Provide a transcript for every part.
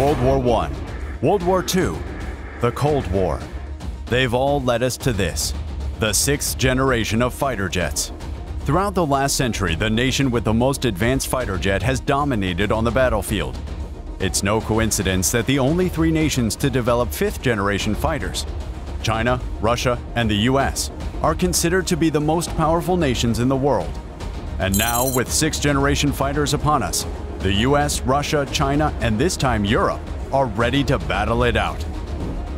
World War I, World War II, the Cold War. They've all led us to this the sixth generation of fighter jets. Throughout the last century, the nation with the most advanced fighter jet has dominated on the battlefield. It's no coincidence that the only three nations to develop fifth generation fighters, China, Russia, and the US, are considered to be the most powerful nations in the world. And now, with sixth generation fighters upon us, the US, Russia, China, and this time Europe are ready to battle it out.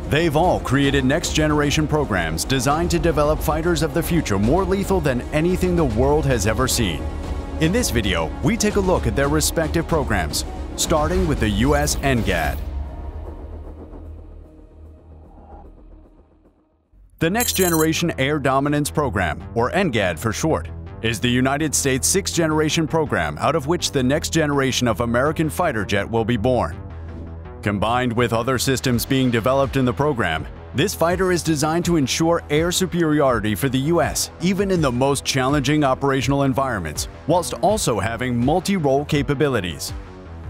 They've all created next generation programs designed to develop fighters of the future more lethal than anything the world has ever seen. In this video, we take a look at their respective programs, starting with the US NGAD. The Next Generation Air Dominance Program, or NGAD for short, is the United States sixth generation program out of which the next generation of American fighter jet will be born. Combined with other systems being developed in the program, this fighter is designed to ensure air superiority for the U.S., even in the most challenging operational environments, whilst also having multi-role capabilities.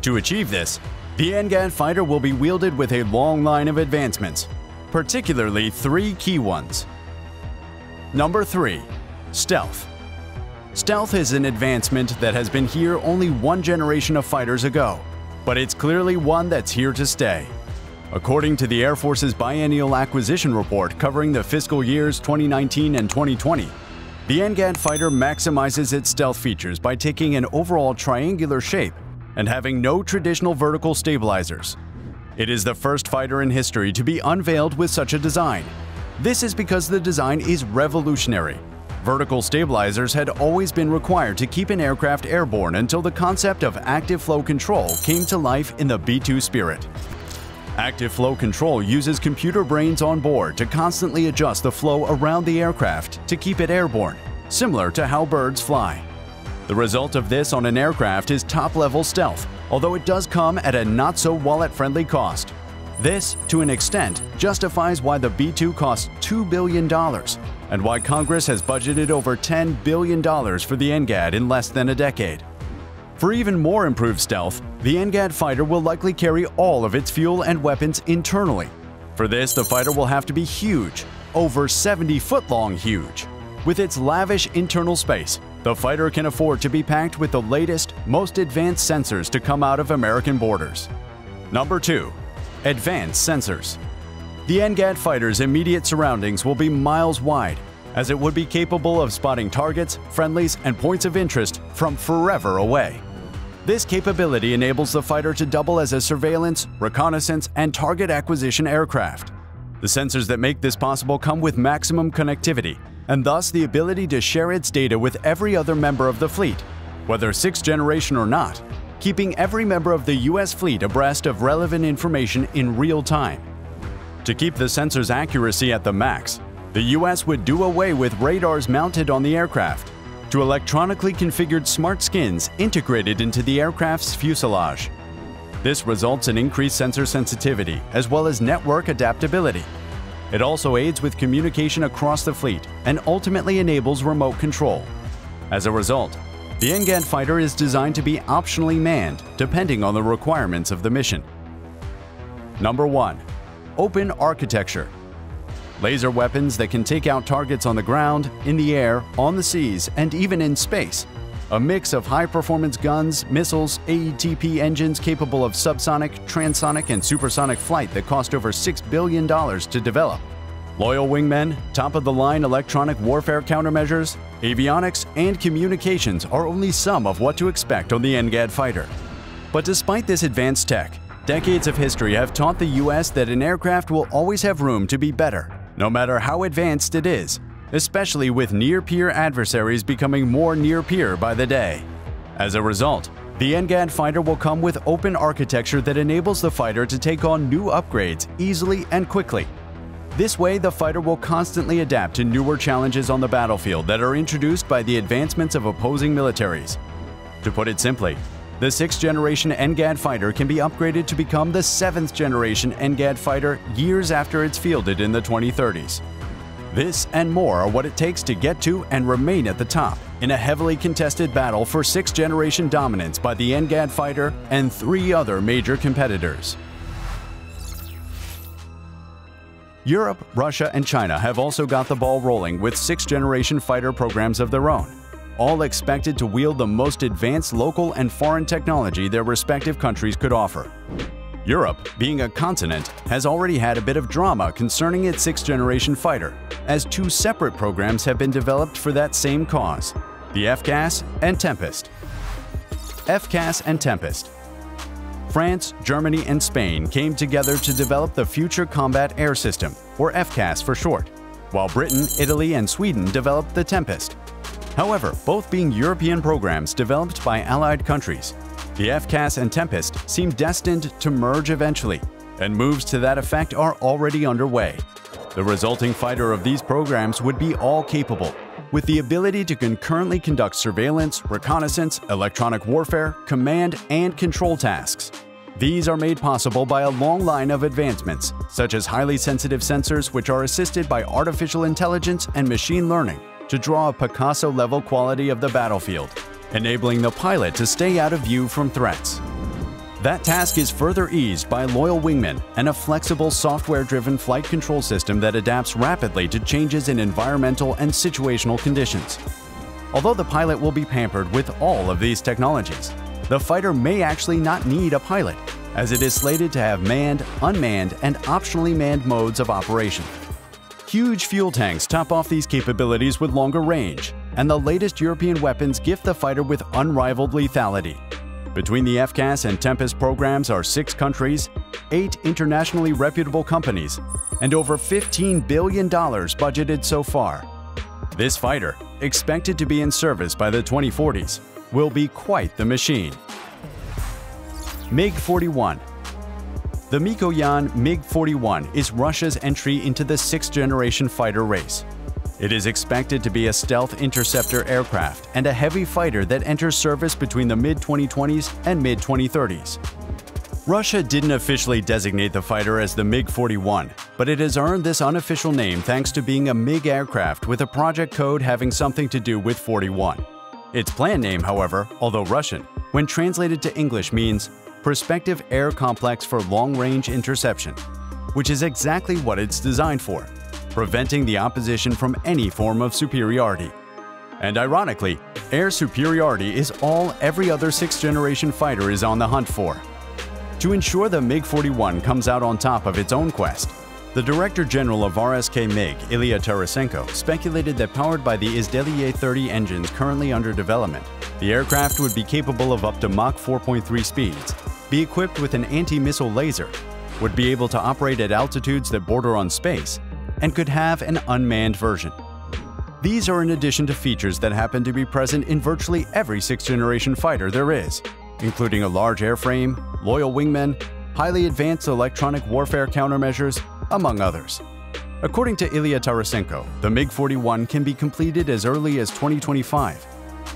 To achieve this, the NGAD fighter will be wielded with a long line of advancements, particularly three key ones. Number 3. Stealth Stealth is an advancement that has been here only one generation of fighters ago, but it's clearly one that's here to stay. According to the Air Force's biennial acquisition report covering the fiscal years 2019 and 2020, the NGAD fighter maximizes its stealth features by taking an overall triangular shape and having no traditional vertical stabilizers. It is the first fighter in history to be unveiled with such a design. This is because the design is revolutionary Vertical stabilizers had always been required to keep an aircraft airborne until the concept of active flow control came to life in the B-2 Spirit. Active flow control uses computer brains on board to constantly adjust the flow around the aircraft to keep it airborne, similar to how birds fly. The result of this on an aircraft is top-level stealth, although it does come at a not-so-wallet-friendly cost. This, to an extent, justifies why the B-2 costs $2 billion and why Congress has budgeted over $10 billion for the NGAD in less than a decade. For even more improved stealth, the NGAD fighter will likely carry all of its fuel and weapons internally. For this, the fighter will have to be huge, over 70 foot long huge. With its lavish internal space, the fighter can afford to be packed with the latest, most advanced sensors to come out of American borders. Number 2. Advanced Sensors the NGAD fighter's immediate surroundings will be miles wide, as it would be capable of spotting targets, friendlies, and points of interest from forever away. This capability enables the fighter to double as a surveillance, reconnaissance, and target acquisition aircraft. The sensors that make this possible come with maximum connectivity, and thus the ability to share its data with every other member of the fleet, whether 6th generation or not, keeping every member of the U.S. fleet abreast of relevant information in real time. To keep the sensor's accuracy at the max, the US would do away with radars mounted on the aircraft to electronically configured smart skins integrated into the aircraft's fuselage. This results in increased sensor sensitivity as well as network adaptability. It also aids with communication across the fleet and ultimately enables remote control. As a result, the NGAD fighter is designed to be optionally manned depending on the requirements of the mission. Number 1 open architecture. Laser weapons that can take out targets on the ground, in the air, on the seas, and even in space. A mix of high-performance guns, missiles, AETP engines capable of subsonic, transonic, and supersonic flight that cost over $6 billion to develop. Loyal wingmen, top-of-the-line electronic warfare countermeasures, avionics, and communications are only some of what to expect on the NGAD fighter. But despite this advanced tech, Decades of history have taught the US that an aircraft will always have room to be better, no matter how advanced it is, especially with near-peer adversaries becoming more near-peer by the day. As a result, the NGAD fighter will come with open architecture that enables the fighter to take on new upgrades easily and quickly. This way, the fighter will constantly adapt to newer challenges on the battlefield that are introduced by the advancements of opposing militaries. To put it simply, the 6th generation NGAD fighter can be upgraded to become the 7th generation NGAD fighter years after it's fielded in the 2030s. This and more are what it takes to get to and remain at the top in a heavily contested battle for 6th generation dominance by the NGAD fighter and three other major competitors. Europe, Russia, and China have also got the ball rolling with sixth generation fighter programs of their own, all expected to wield the most advanced local and foreign technology their respective countries could offer. Europe, being a continent, has already had a bit of drama concerning its sixth generation fighter, as two separate programs have been developed for that same cause the FCAS and Tempest. FCAS and Tempest France, Germany, and Spain came together to develop the Future Combat Air System, or FCAS for short, while Britain, Italy, and Sweden developed the Tempest. However, both being European programs developed by allied countries, the FCAS and Tempest seem destined to merge eventually, and moves to that effect are already underway. The resulting fighter of these programs would be all capable, with the ability to concurrently conduct surveillance, reconnaissance, electronic warfare, command, and control tasks. These are made possible by a long line of advancements, such as highly sensitive sensors which are assisted by artificial intelligence and machine learning to draw a Picasso-level quality of the battlefield, enabling the pilot to stay out of view from threats. That task is further eased by Loyal Wingman and a flexible software-driven flight control system that adapts rapidly to changes in environmental and situational conditions. Although the pilot will be pampered with all of these technologies, the fighter may actually not need a pilot, as it is slated to have manned, unmanned, and optionally manned modes of operation. Huge fuel tanks top off these capabilities with longer range, and the latest European weapons gift the fighter with unrivaled lethality. Between the FCAS and Tempest programs are six countries, eight internationally reputable companies, and over $15 billion budgeted so far. This fighter, expected to be in service by the 2040s, will be quite the machine. MiG-41 The Mikoyan MiG-41 is Russia's entry into the sixth-generation fighter race. It is expected to be a stealth interceptor aircraft and a heavy fighter that enters service between the mid-2020s and mid-2030s. Russia didn't officially designate the fighter as the MiG-41, but it has earned this unofficial name thanks to being a MiG aircraft with a project code having something to do with 41. Its plan name, however, although Russian, when translated to English means Prospective Air Complex for Long-Range Interception, which is exactly what it's designed for, preventing the opposition from any form of superiority. And ironically, air superiority is all every other sixth-generation fighter is on the hunt for. To ensure the MiG-41 comes out on top of its own quest, the Director General of RSK MiG, Ilya Tarasenko, speculated that powered by the Izdeliye 30 engines currently under development, the aircraft would be capable of up to Mach 4.3 speeds, be equipped with an anti-missile laser, would be able to operate at altitudes that border on space, and could have an unmanned version. These are in addition to features that happen to be present in virtually every sixth-generation fighter there is, including a large airframe, loyal wingmen, highly advanced electronic warfare countermeasures, among others. According to Ilya Tarasenko, the MiG-41 can be completed as early as 2025.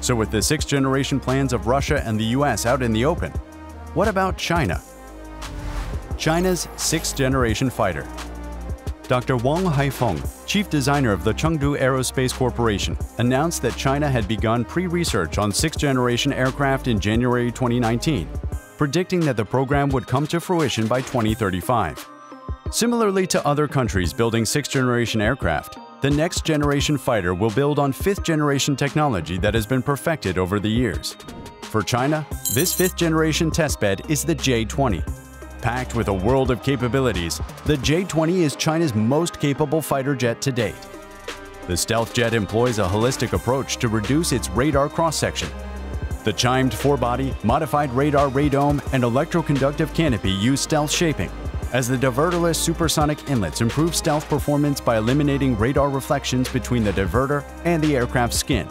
So with the sixth-generation plans of Russia and the US out in the open, what about China? China's sixth-generation fighter. Dr. Wang Haifeng, chief designer of the Chengdu Aerospace Corporation, announced that China had begun pre-research on sixth-generation aircraft in January 2019, predicting that the program would come to fruition by 2035. Similarly to other countries building sixth-generation aircraft, the next-generation fighter will build on fifth-generation technology that has been perfected over the years. For China, this fifth-generation testbed is the J-20. Packed with a world of capabilities, the J-20 is China's most capable fighter jet to date. The stealth jet employs a holistic approach to reduce its radar cross-section. The chined forebody, modified radar radome, and electroconductive canopy use stealth shaping, as the diverterless supersonic inlets improve stealth performance by eliminating radar reflections between the diverter and the aircraft's skin.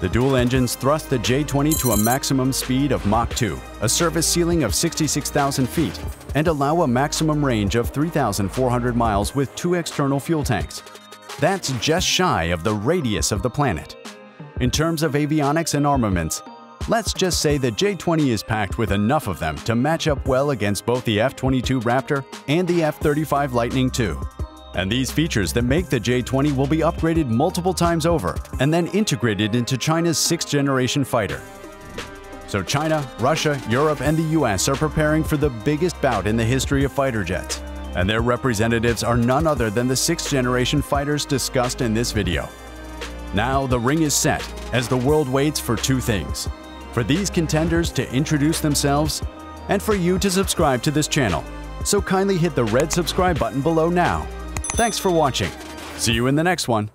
The dual engines thrust the J-20 to a maximum speed of Mach 2, a service ceiling of 66,000 feet, and allow a maximum range of 3,400 miles with two external fuel tanks. That's just shy of the radius of the planet. In terms of avionics and armaments, Let's just say the J-20 is packed with enough of them to match up well against both the F-22 Raptor and the F-35 Lightning II. And these features that make the J-20 will be upgraded multiple times over and then integrated into China's sixth-generation fighter. So China, Russia, Europe, and the US are preparing for the biggest bout in the history of fighter jets. and their representatives are none other than the sixth generation fighters discussed in this video. Now the ring is set as the world waits for two things. For these contenders to introduce themselves and for you to subscribe to this channel. So kindly hit the red subscribe button below now. Thanks for watching. See you in the next one.